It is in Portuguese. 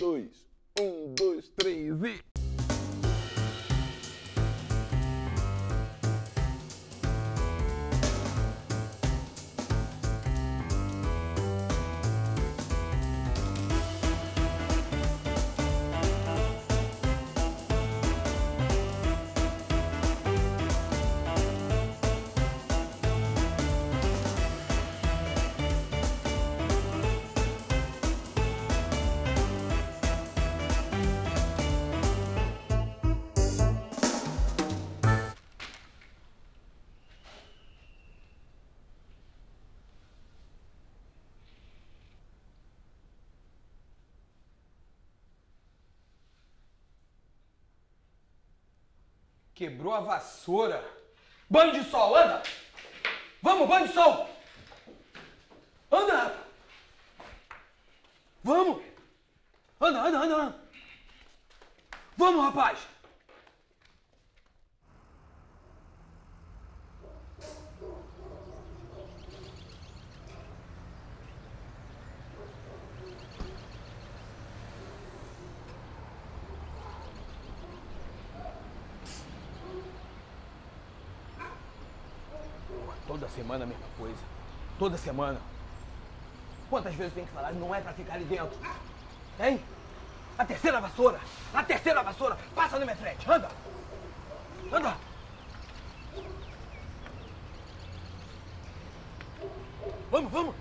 dois, um, dois, três e. Quebrou a vassoura. Banho de sol, anda! Vamos, banho de sol! Anda! Vamos! Anda, anda, anda! Vamos, rapaz! Toda semana a mesma coisa. Toda semana. Quantas vezes tem que falar? Não é pra ficar ali dentro. Hein? A terceira vassoura! A terceira vassoura! Passa no metrete! Anda! Anda! Vamos, vamos!